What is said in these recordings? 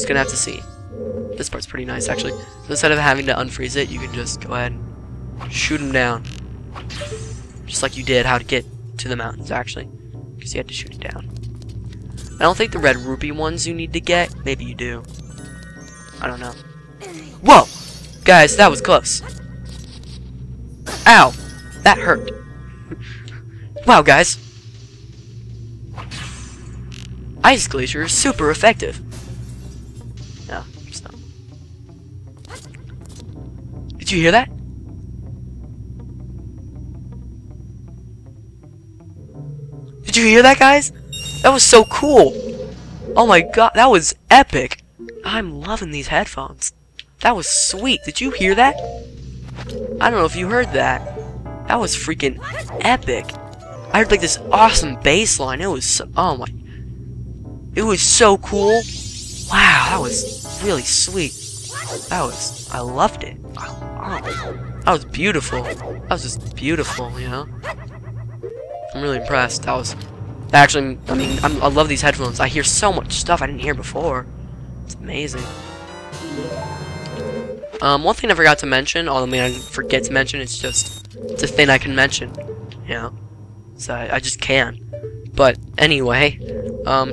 just gonna have to see. This part's pretty nice, actually. So instead of having to unfreeze it, you can just go ahead and shoot him down. Just like you did how to get to the mountains, actually. Because you had to shoot it down. I don't think the red rupee ones you need to get. Maybe you do. I don't know. Whoa! Guys, that was close. Ow! That hurt. wow, guys. Ice Glacier is super effective. Did you hear that? Did you hear that, guys? That was so cool. Oh my god, that was epic. I'm loving these headphones. That was sweet. Did you hear that? I don't know if you heard that. That was freaking epic. I heard like this awesome bass line. It was so, oh my. It was so cool. Wow, that was really sweet. That was I loved it. Oh, that was beautiful. That was just beautiful, you know. I'm really impressed. That was actually. I mean, I'm, I love these headphones. I hear so much stuff I didn't hear before. It's amazing. Um, one thing I forgot to mention, although I mean I forget to mention, it's just it's a thing I can mention, you know. So I, I just can. But anyway, um,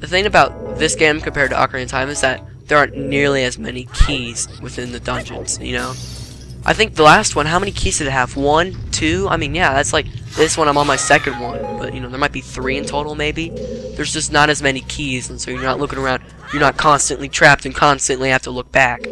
the thing about this game compared to Ocarina of Time is that there aren't nearly as many keys within the dungeons, you know. I think the last one, how many keys did it have? One, two? I mean, yeah, that's like this one. I'm on my second one, but you know, there might be three in total, maybe. There's just not as many keys, and so you're not looking around. You're not constantly trapped and constantly have to look back.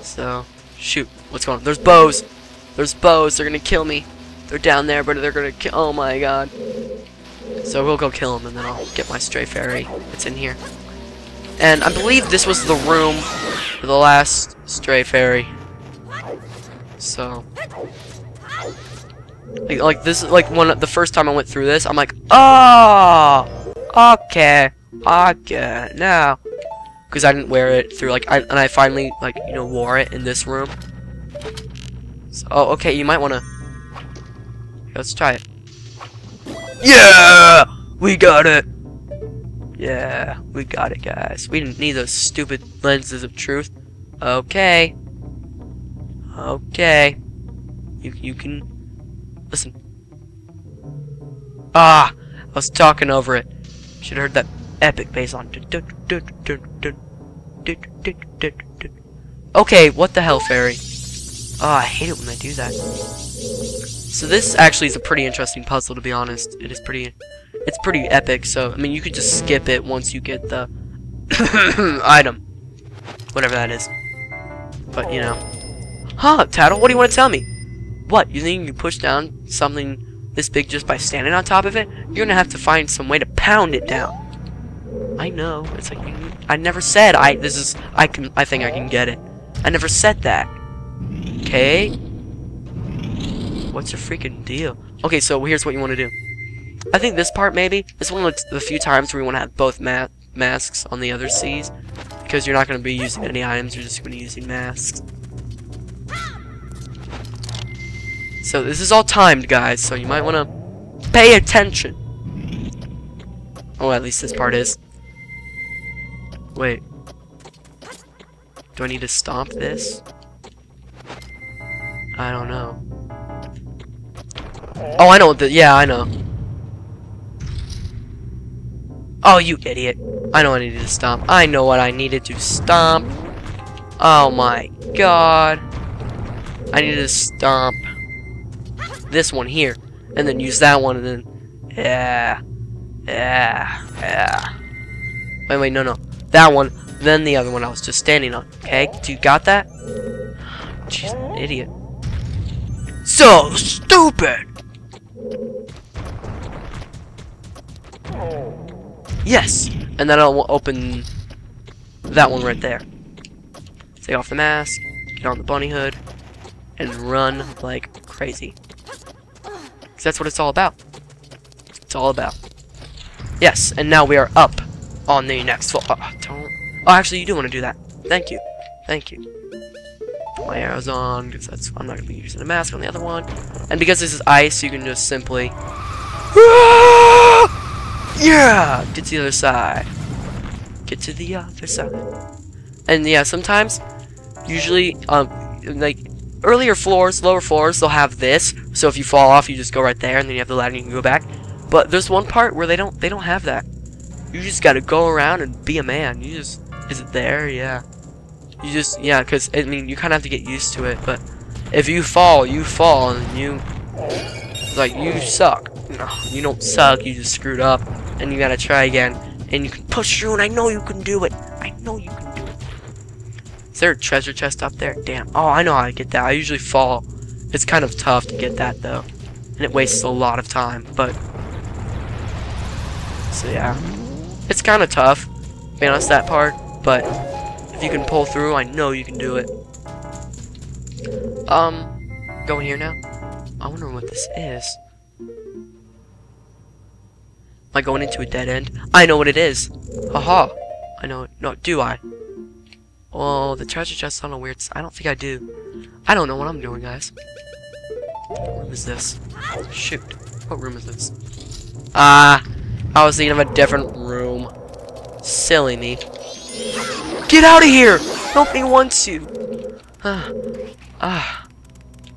So, shoot, what's going on? There's bows. There's bows. They're gonna kill me. They're down there, but they're gonna kill. Oh my god. So we'll go kill them, and then I'll get my stray fairy. It's in here. And I believe this was the room for the last stray fairy. So, like, like this is like one the first time I went through this, I'm like, oh, okay, okay, now, because I didn't wear it through like, I, and I finally like you know wore it in this room. So, oh, okay, you might want to. Let's try it. Yeah, we got it. Yeah, we got it, guys. We didn't need those stupid lenses of truth. Okay. Okay. You you can listen. Ah, I was talking over it. Should have heard that epic bass on. Okay, what the hell, fairy? Oh, I hate it when they do that. So this actually is a pretty interesting puzzle, to be honest. It is pretty, it's pretty epic. So I mean, you could just skip it once you get the item, whatever that is. But you know. Huh, Tatl, what do you want to tell me? What, you think you push down something this big just by standing on top of it? You're gonna have to find some way to pound it down. I know, it's like, I never said I, this is, I can, I think I can get it. I never said that. Okay? What's your freaking deal? Okay, so here's what you want to do. I think this part, maybe, this one looks the few times where you want to have both ma masks on the other C's. Because you're not going to be using any items, you're just going to be using masks. So this is all timed, guys, so you might want to pay attention. Oh, at least this part is. Wait. Do I need to stomp this? I don't know. Oh, I know the- yeah, I know. Oh, you idiot. I know I needed to stomp. I know what I needed to stomp. Oh my god. I needed to stomp this one here, and then use that one, and then, yeah, yeah, yeah. Wait, wait, no, no. That one, then the other one I was just standing on. Okay, do you got that? Jeez, idiot. So stupid! Yes! And then I'll open that one right there. Take off the mask, get on the bunny hood, and run like crazy. Because that's what it's all about. It's all about. Yes, and now we are up on the next floor. Oh, uh, don't. Oh, actually, you do want to do that. Thank you. Thank you. Put my arrows on, because that's I'm not going to be using a mask on the other one. And because this is ice, you can just simply... Yeah! Get to the other side. get to the other side. And yeah, sometimes, usually, um, like, earlier floors, lower floors, they'll have this. So if you fall off, you just go right there, and then you have the ladder and you can go back. But there's one part where they don't, they don't have that. You just gotta go around and be a man. You just, is it there? Yeah. You just, yeah, because, I mean, you kind of have to get used to it, but if you fall, you fall, and you, like, you suck. No, you don't suck, you just screwed up, and you gotta try again, and you can push through, and I know you can do it. I know you can do it. Is there a treasure chest up there? Damn. Oh, I know how to get that. I usually fall. It's kind of tough to get that, though, and it wastes a lot of time, but, so yeah. It's kind of tough, to be honest, that part, but if you can pull through, I know you can do it. Um, going here now? I wonder what this is. Am I going into a dead end? I know what it is! Haha! I know it. No, do I? Oh, the treasure chest's on a weird I don't think I do. I don't know what I'm doing, guys. What room is this? Shoot. What room is this? Ah! I was thinking of a different room. Silly me. Get out of here! Nobody wants you! Ah. Ah.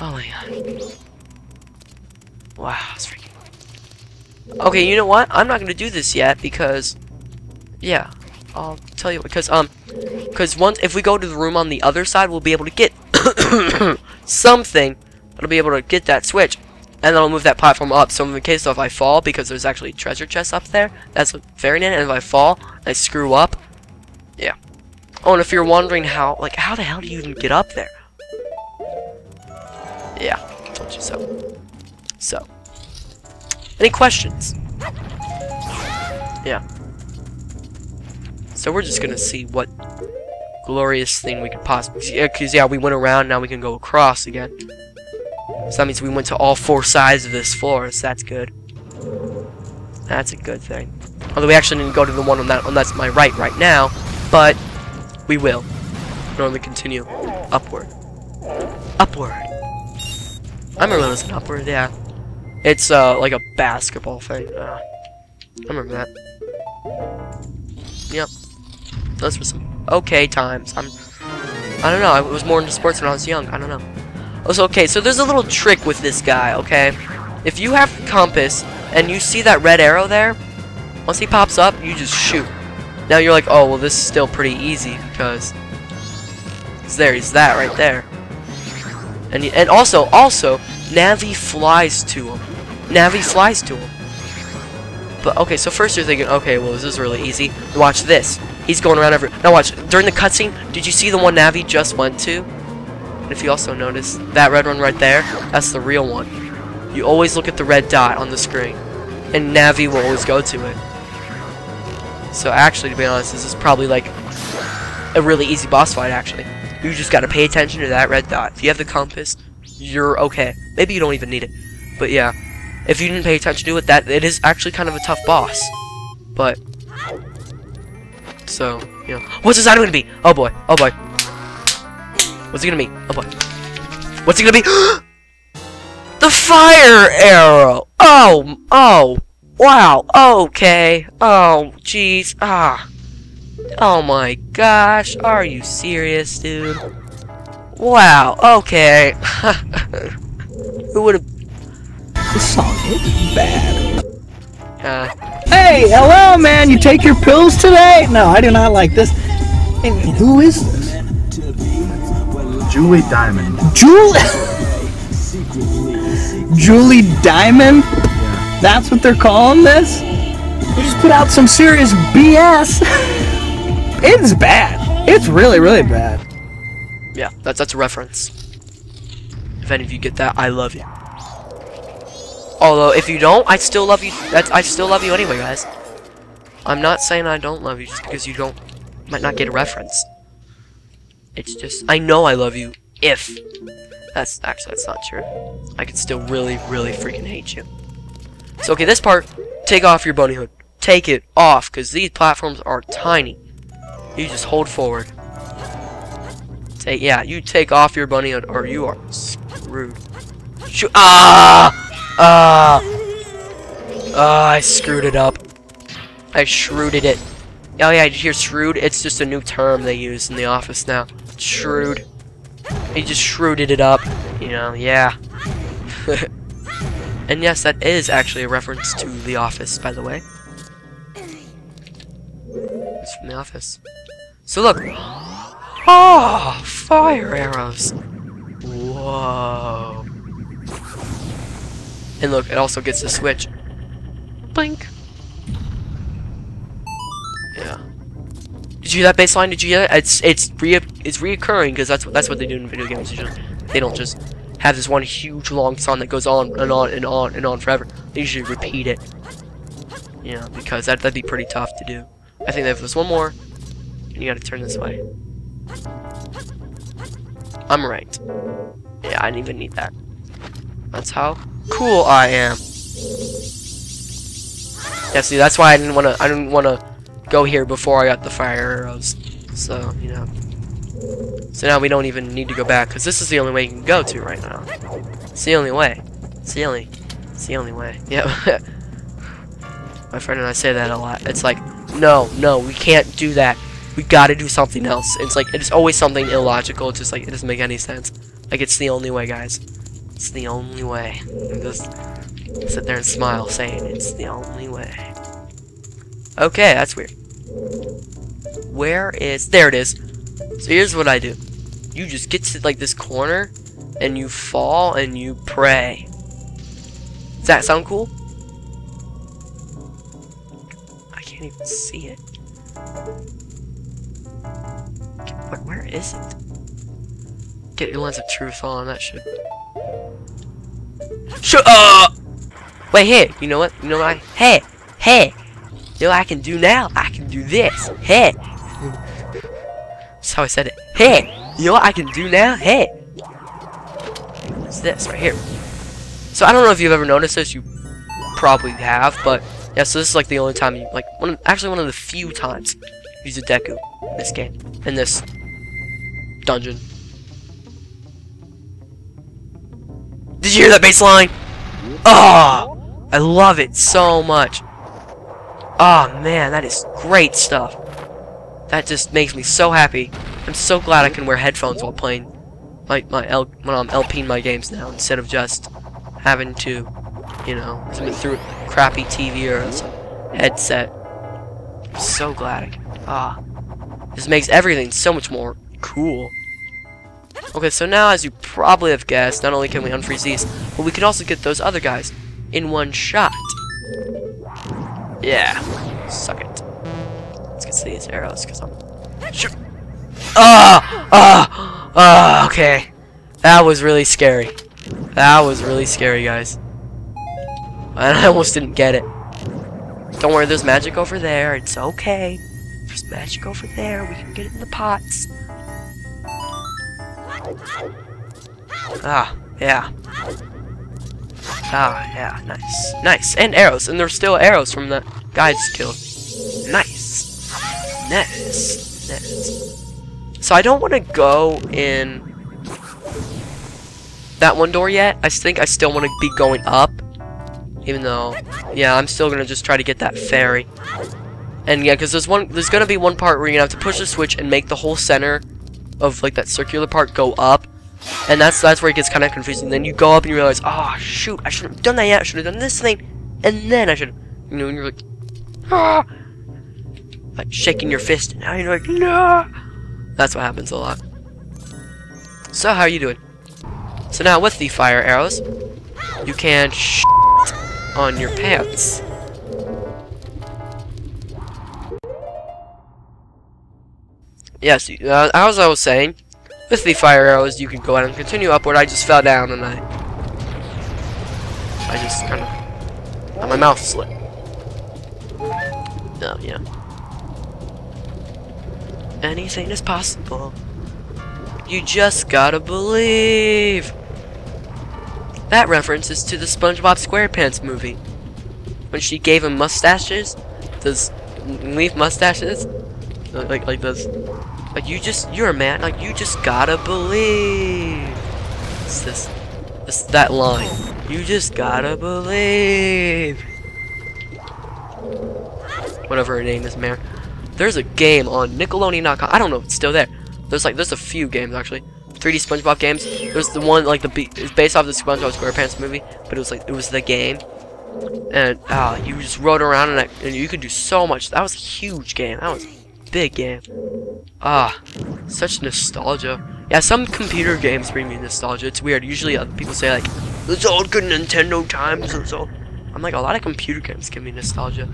Oh my god. Wow, that's freaking Okay, you know what? I'm not gonna do this yet because yeah. I'll tell you because um because once if we go to the room on the other side we'll be able to get something. That'll be able to get that switch and then I'll move that platform up. So in the case of if I fall because there's actually treasure chests up there that's very neat and if I fall I screw up. Yeah. Oh and if you're wondering how like how the hell do you even get up there? Yeah. Told you so so any questions yeah so we're just gonna see what glorious thing we could possibly see because yeah we went around now we can go across again so that means we went to all four sides of this floor, so that's good. That's a good thing. Although we actually didn't go to the one on that on that's my right right now, but we will. Normally continue upward. Upward. I remember it was an upward, yeah. It's uh like a basketball thing. Uh, I remember that. Yep. Those were some okay times. I'm I don't know, I was more into sports when I was young. I don't know. So, okay, so there's a little trick with this guy, okay? If you have compass and you see that red arrow there, once he pops up, you just shoot. Now you're like, oh, well, this is still pretty easy because he's there. He's that right there. And and also, also, Navi flies to him. Navi flies to him. But okay, so first you're thinking, okay, well, this is really easy. Watch this. He's going around every. Now watch. During the cutscene, did you see the one Navi just went to? And if you also notice, that red one right there, that's the real one. You always look at the red dot on the screen. And Navi will always go to it. So actually, to be honest, this is probably like a really easy boss fight, actually. You just gotta pay attention to that red dot. If you have the compass, you're okay. Maybe you don't even need it. But yeah, if you didn't pay attention to it, that it is actually kind of a tough boss. But, so, know. What's this item gonna be? Oh boy, oh boy. What's it gonna be? Oh boy. What's it gonna be? the fire arrow! Oh, oh, wow, okay. Oh, jeez, ah. Oh my gosh, are you serious, dude? Wow, okay. Who would've... This song is bad. Uh, Hey, hello, man. You take your pills today? No, I do not like this. And who is this? Julie Diamond. Julie. Julie Diamond? That's what they're calling this? They just put out some serious BS. it's bad. It's really, really bad. Yeah, that's, that's a reference. If any of you get that, I love you. Although, if you don't, I still love you. That's, I still love you anyway, guys. I'm not saying I don't love you just because you don't, might not get a reference. It's just, I know I love you if. That's, actually, that's not true. I could still really, really freaking hate you. So, okay, this part, take off your bunny hood. Take it off, because these platforms are tiny. You just hold forward. Take, yeah, you take off your bunny hood, or you are screwed. Shoot, ah! Ah! Ah, I screwed it up. I shrewded it. Oh yeah, did you hear shrewd? It's just a new term they use in the office now. Shrewd. He just shrewded it up. You know, yeah. and yes, that is actually a reference to The Office, by the way. It's from The Office. So look. Oh, fire arrows. Whoa. And look, it also gets the switch. Blink. Yeah. Did you hear that bass line? Did you hear that? It's it's re it's reoccurring because that's what that's what they do in video games. They don't just have this one huge long song that goes on and on and on and on forever. They usually repeat it. You know, because that that'd be pretty tough to do. I think there's one more, and you gotta turn this way. I'm right. Yeah, I didn't even need that. That's how cool I am. Yeah, see, that's why I didn't want to. I didn't want to go here before I got the fire arrows. So you know. So now we don't even need to go back because this is the only way you can go to right now. It's the only way. It's the only. It's the only way. Yeah. My friend and I say that a lot. It's like, no, no, we can't do that. We gotta do something else. It's like, it's always something illogical. It's just like, it doesn't make any sense. Like, it's the only way, guys. It's the only way. And just sit there and smile saying it's the only way. Okay, that's weird. Where is... There it is. So here's what I do. You just get to, like, this corner, and you fall, and you pray. Does that sound cool? I can't even see it. Where, where is it? Get your lens of truth on, that shit. Shut up! Wait, here, you know what? You know what? I, hey, hey! You know what I can do now? I can do this. Hey! That's how I said it. Hey! You know what I can do now? Hey! What's this right here? So I don't know if you've ever noticed this. You probably have, but yeah. So this is like the only time you like one. Of, actually, one of the few times you use a Deku in this game in this dungeon. Did you hear that bass line? Oh, I love it so much. Oh man, that is great stuff. That just makes me so happy. I'm so glad I can wear headphones while playing my my L when I'm LPing my games now instead of just having to, you know, through crappy TV or a headset. I'm so glad I. Ah, this makes everything so much more cool. Okay, so now as you probably have guessed, not only can we unfreeze these, but we can also get those other guys in one shot. Yeah, suck it. Let's get these arrows because I'm. Shoot. Ah! Ah! Ah! Okay, that was really scary. That was really scary, guys. I almost didn't get it. Don't worry, there's magic over there. It's okay. There's magic over there. We can get it in the pots. Ah, yeah. Ah, yeah, nice. Nice. And arrows. And there's still arrows from the guys killed. Nice. Nice. Nice. So I don't want to go in that one door yet. I think I still want to be going up. Even though, yeah, I'm still going to just try to get that fairy. And yeah, because there's one, there's going to be one part where you're going to have to push the switch and make the whole center of like that circular part go up. And that's that's where it gets kind of confusing. Then you go up and you realize, oh shoot, I shouldn't have done that yet. I should have done this thing, and then I should, you know, and you're like, ah, like shaking your fist, and now you're like, no. That's what happens a lot. So how are you doing? So now with the fire arrows, you can sh on your pants. Yes, uh, as I was saying, with the fire arrows, you can go ahead and continue upward. I just fell down and I, I just kind of, my mouth slipped. No, oh, yeah. Anything is possible. You just gotta believe. That reference is to the SpongeBob SquarePants movie. When she gave him mustaches, does leave mustaches? Like like does like you just you're a man, like you just gotta believe. It's this it's that line. You just gotta believe. Whatever her name is, man. there's a game on Nickelodeon.com. I don't know if it's still there. There's like there's a few games actually. 3D SpongeBob games. There's the one like the be- it's based off the SpongeBob SquarePants movie, but it was like it was the game, and ah, you just rode around and, and you could do so much. That was a huge game. That was big game. Ah, such nostalgia. Yeah, some computer games bring me nostalgia. It's weird. Usually uh, people say like, "It's all good Nintendo times." And so, I'm like, a lot of computer games give me nostalgia.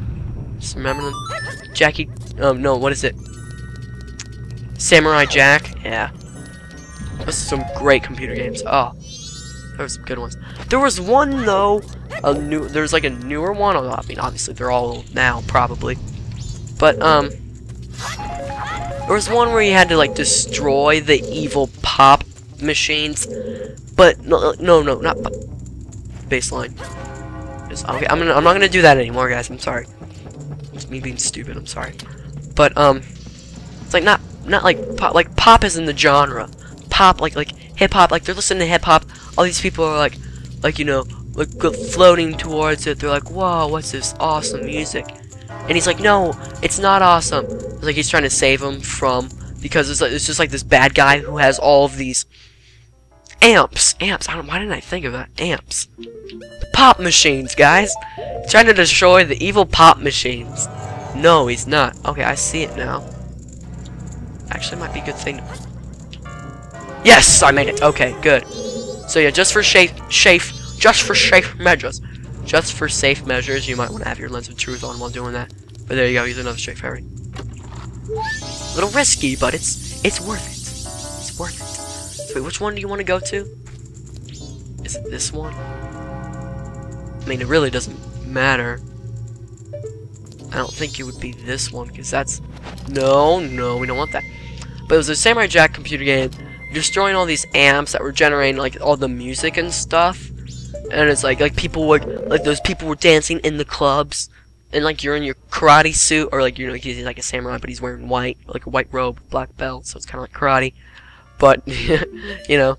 Just remember them. Jackie, um, no, what is it? Samurai Jack. Yeah. Those are some great computer games. Oh, there was some good ones. There was one though, a new. There's like a newer one. I mean, obviously they're all old now, probably. But um, there was one where you had to like destroy the evil pop machines. But no, no, no, not baseline. Just, okay, I'm gonna. I'm not gonna do that anymore, guys. I'm sorry. It's me being stupid. I'm sorry. But um, it's like not not like pop. Like pop is in the genre pop, like like hip hop, like they're listening to hip hop. All these people are like, like you know, like floating towards it. They're like, whoa, what's this awesome music? And he's like, no, it's not awesome. It's like he's trying to save him from because it's like it's just like this bad guy who has all of these amps, amps. I don't. Why didn't I think of that? Amps, the pop machines, guys. He's trying to destroy the evil pop machines. No, he's not. Okay, I see it now. Actually, might be a good thing. Yes, I made it. Okay, good. So yeah, just for safe, safe, just for safe measures, just for safe measures, you might want to have your lens of truth on while doing that. But there you go. He's another stray fairy. A little risky, but it's it's worth it. It's worth it. So wait, which one do you want to go to? Is it this one? I mean, it really doesn't matter. I don't think it would be this one, because that's... No, no, we don't want that. But it was a Samurai Jack computer game destroying all these amps that were generating like all the music and stuff. And it's like like people would like those people were dancing in the clubs. And like you're in your karate suit or like you're like he's like a samurai but he's wearing white like a white robe black belt so it's kind of like karate. But you know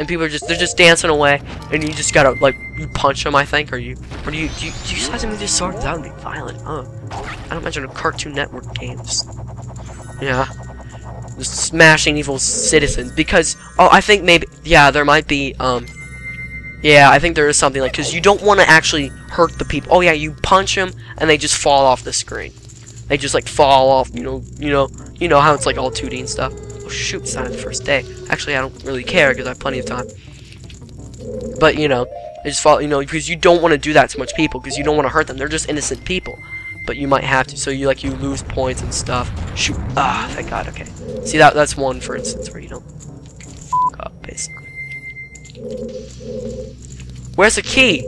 and people are just they're just dancing away. And you just gotta like you punch them I think or you or do you do you, do you size them with your sword that would be violent huh? I don't mention a Cartoon Network games. Yeah. The smashing evil citizens because oh I think maybe yeah there might be um yeah I think there is something like because you don't want to actually hurt the people oh yeah you punch them and they just fall off the screen they just like fall off you know you know you know how it's like all 2D and stuff oh shoot it's not the first day actually I don't really care because I have plenty of time but you know they just fall you know because you don't want to do that to much people because you don't want to hurt them they're just innocent people but you might have to. So you like you lose points and stuff. Shoot. Ah, thank God. Okay. See that that's one for instance where you don't. Where's the key?